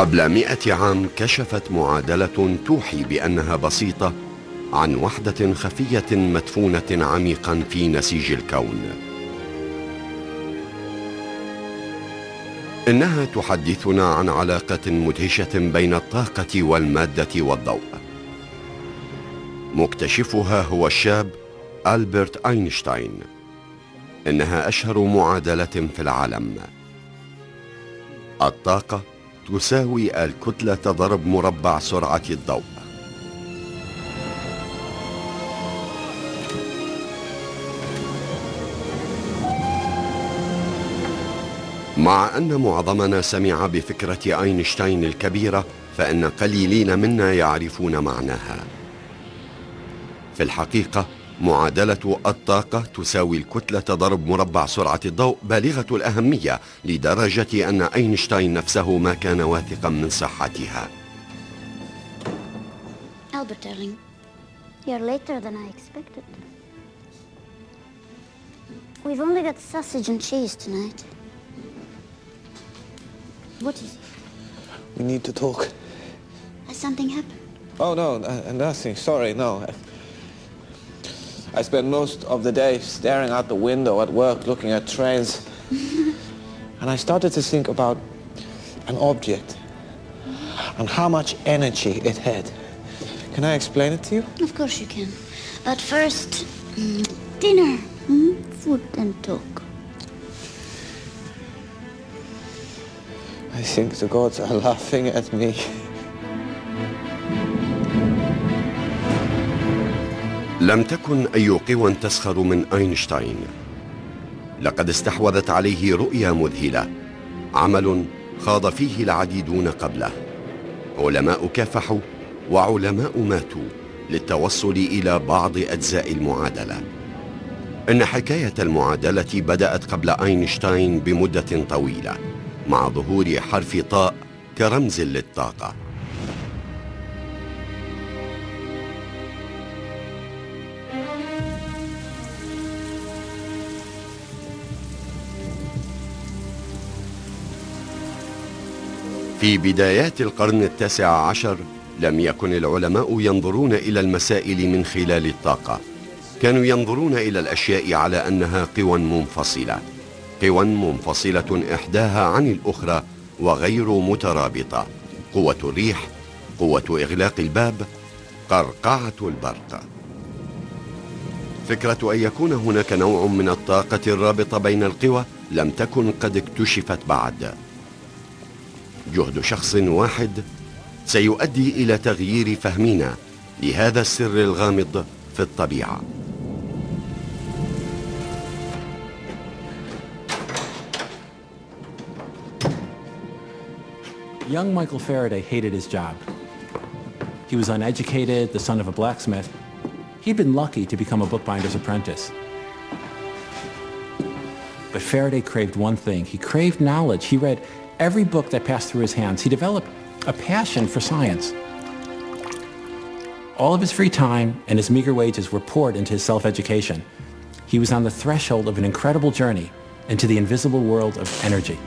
قبل مئة عام كشفت معادلة توحي بأنها بسيطة عن وحدة خفية مدفونة عميقا في نسيج الكون. إنها تحدثنا عن علاقة مدهشة بين الطاقة والمادة والضوء. مكتشفها هو الشاب ألبرت أينشتاين. إنها أشهر معادلة في العالم. الطاقة تساوي الكتلة ضرب مربع سرعة الضوء. مع أن معظمنا سمع بفكرة أينشتاين الكبيرة فإن قليلين منا يعرفون معناها. في الحقيقة معادلة الطاقة تساوي الكتلة ضرب مربع سرعة الضوء بالغة الأهمية لدرجة أن أينشتاين نفسه ما كان واثقا من صحتها Albert, darling, you're later than I expected. We've only got sausage and cheese tonight. What is it? We need to talk. Has something happened? Oh, no, uh, nothing. Sorry, no. I spent most of the day staring out the window at work, looking at trains. and I started to think about an object and how much energy it had. Can I explain it to you? Of course you can. But first, mm, dinner. Mm, food and talk. I think the gods are laughing at me. لم تكن أي قوى تسخر من أينشتاين. لقد استحوذت عليه رؤية مذهلة. عمل خاض فيه العديدون قبله. علماء كافحوا وعلماء ماتوا للتوصل إلى بعض أجزاء المعادلة. إن حكاية المعادلة بدأت قبل أينشتاين بمدة طويلة مع ظهور حرف طاء كرمز للطاقة. في بدايات القرن التاسع عشر لم يكن العلماء ينظرون إلى المسائل من خلال الطاقة. كانوا ينظرون إلى الأشياء على أنها قوى منفصلة. قوى منفصلة إحداها عن الأخرى وغير مترابطة. قوة الريح قوة إغلاق الباب قرقعة البرق. فكرة أن يكون هناك نوع من الطاقة الرابطة بين القوى لم تكن قد اكتشفت بعد. جهد شخص واحد سيؤدي إلى تغيير فهمنا لهذا السر الغامض في الطبيعة Young Michael Faraday hated his job. He was uneducated, the son of a blacksmith. He'd been lucky to become a bookbinder's apprentice. But Faraday craved one thing. He craved knowledge. He read every book that passed through his hands. He developed a passion for science. All of his free time and his meager wages were poured into his self-education. He was on the threshold of an incredible journey into the invisible world of energy.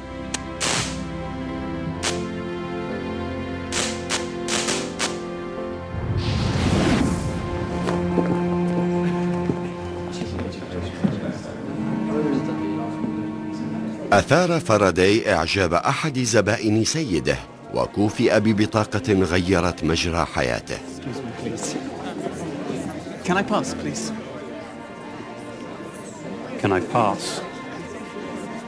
أثار فاراداي إعجاب أحد زبائن سيده وكوفئ ببطاقة غيرت مجرى حياته Can I pass, please? Can I pass?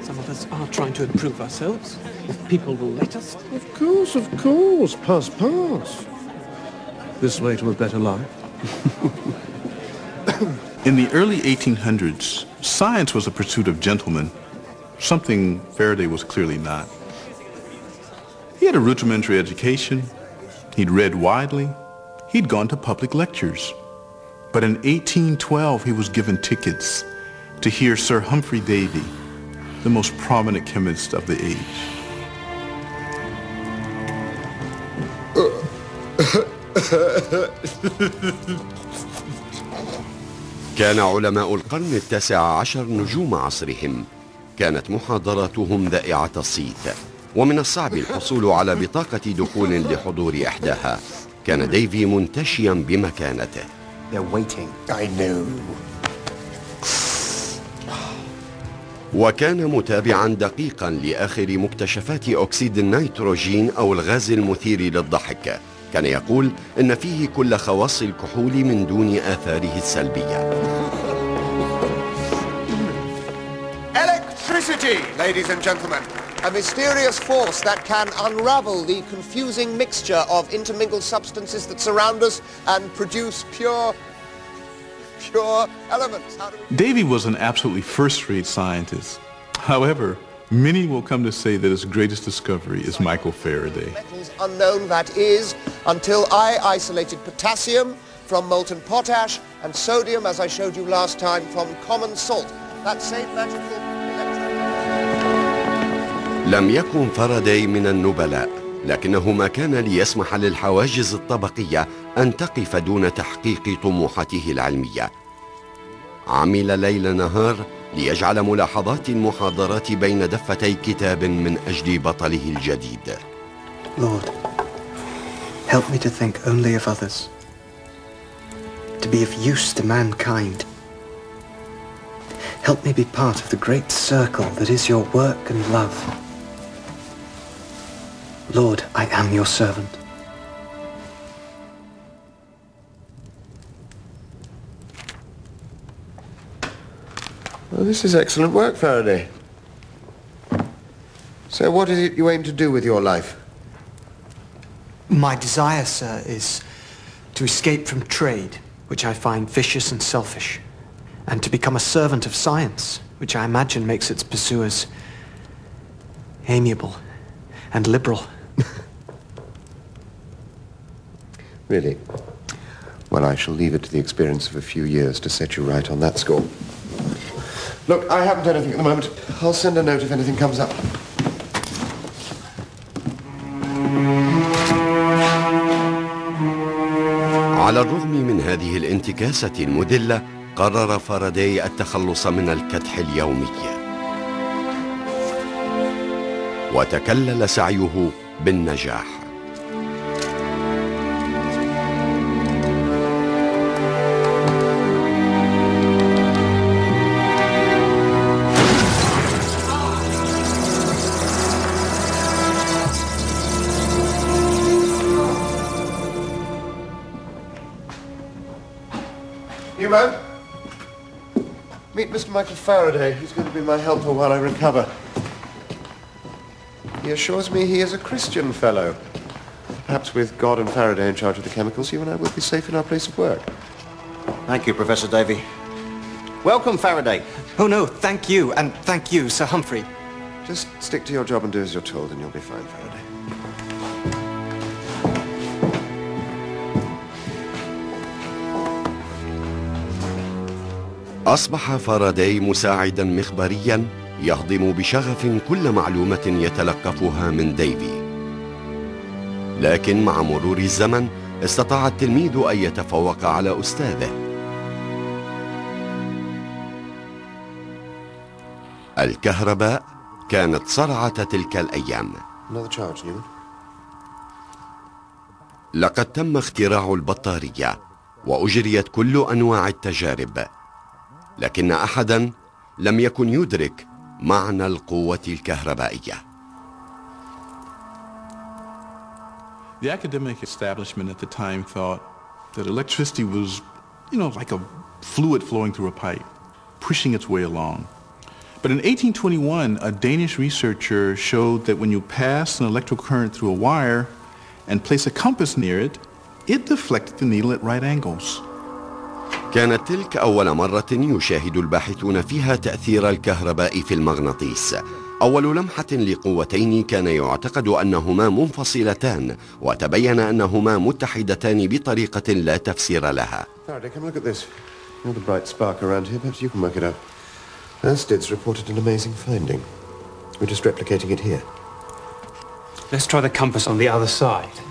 Some of us are trying to improve ourselves. If people will let us. Of course, of course. Pass, pass. This way to a better life. In the early 1800s, science was a pursuit of gentlemen, something Faraday was clearly not. He had a rudimentary education, he'd read widely, he'd gone to public lectures. But in 1812, he was given tickets to hear Sir Humphrey Davy, the most prominent chemist of the age. كان علماء القرن التاسع عشر نجوم عصرهم كانت محاضراتهم ذائعة الصيت ومن الصعب الحصول على بطاقة دخول لحضور إحداها. كان ديفي منتشيا بمكانته. They're waiting. I know. وكان متابعا دقيقا لآخر مكتشفات أكسيد النيتروجين أو الغاز المثير للضحك. كان يقول إن فيه كل خواص الكحول من دون آثاره السلبية. Electricity, ladies and gentlemen. A mysterious force that can unravel the confusing mixture of intermingled substances that surround us and produce pure, pure elements. How do we... Davy was an absolutely first-rate scientist. However, many will come to say that his greatest discovery is Michael Faraday. metals unknown that is until I isolated potassium from molten potash and sodium, as I showed you last time, from common salt. That same magical electron... لم يكن فاراداي من النبلاء لكنه ما كان ليسمح للحواجز الطبقية أن تقف دون تحقيق طموحاته العلمية عمل ليل نهار ليجعل ملاحظات المحاضرات بين دفتي كتاب من أجل بطله الجديد Lord, help me to think only of others, to be of use to mankind. Help me be part of the great circle that is your work and love. Lord, I am your servant. Well, this is excellent work, Faraday. So what is it you aim to do with your life? My desire, sir, is to escape from trade, which I find vicious and selfish, and to become a servant of science, which I imagine makes its pursuers amiable and liberal. Really? Well, I shall leave it to the experience of a few years to set you right on that score. Look, I haven't anything at the moment. I'll send a note if anything comes up. على الرغم من هذه الانتكاسة المذلة قرر فاراداي التخلص من الكدح اليومي وتكلل سعيه بالنجاح You man? Meet Mr. Michael Faraday. He's going to be my helper while I recover. He assures me he is a Christian fellow. Perhaps with God and Faraday in charge of the chemicals, you and I will be safe in our place of work. Thank you, Professor Davy. Welcome, Faraday. Oh no, thank you, and thank you, Sir Humphrey. Just stick to your job and do as you're told, and you'll be fine, Faraday. أصبح فاراداي مساعدا مخبريا يهضم بشغف كل معلومة يتلقفها من ديفي. لكن مع مرور الزمن استطاع التلميذ أن يتفوق على أستاذه. الكهرباء كانت صرعة تلك الأيام. لقد تم اختراع البطارية وأجريت كل أنواع التجارب لكن أحدا لم يكن يدرك معنى القوة الكهربائية The academic establishment at the time thought that electricity was, you know, like a fluid flowing through a pipe, pushing its way along. But in 1821, a Danish researcher showed that when you pass an electrical current through a wire and place a compass near it, it deflected the needle at right angles. كانت تلك أول مرة يشاهد الباحثون فيها تأثير الكهرباء في المغناطيس. أول لمحة لقوتين كان يعتقد أنهما منفصلتان وتبين أنهما متحدتان بطريقة لا تفسير لها. Let's try the compass on the other side.